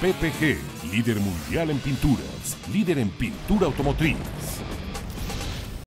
PPG, líder mundial en pinturas, líder en pintura automotriz.